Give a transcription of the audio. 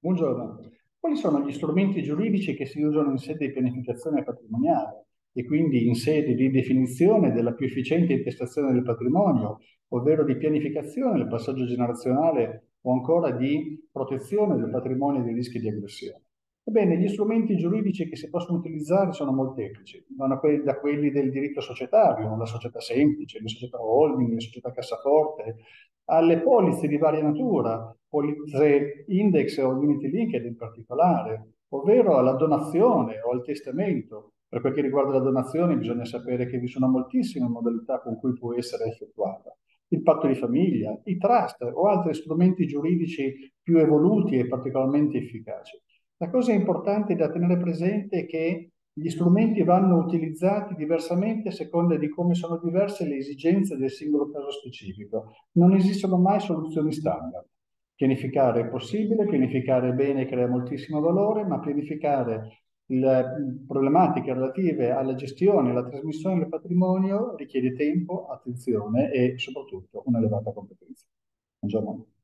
Buongiorno. Quali sono gli strumenti giuridici che si usano in sede di pianificazione patrimoniale e quindi in sede di definizione della più efficiente intestazione del patrimonio, ovvero di pianificazione del passaggio generazionale o ancora di protezione del patrimonio dai rischi di aggressione? Ebbene, gli strumenti giuridici che si possono utilizzare sono molteplici, da quelli del diritto societario, la società semplice, le società holding, le società cassaforte, alle polizze di varia natura, polizze index o unity linked in particolare, ovvero alla donazione o al testamento. Per quel che riguarda la donazione bisogna sapere che vi sono moltissime modalità con cui può essere effettuata. Il patto di famiglia, i trust o altri strumenti giuridici più evoluti e particolarmente efficaci. La cosa importante da tenere presente è che gli strumenti vanno utilizzati diversamente a seconda di come sono diverse le esigenze del singolo caso specifico. Non esistono mai soluzioni standard. Pianificare è possibile, pianificare bene crea moltissimo valore, ma pianificare le problematiche relative alla gestione e alla trasmissione del patrimonio richiede tempo, attenzione e soprattutto un'elevata competenza. Buongiorno.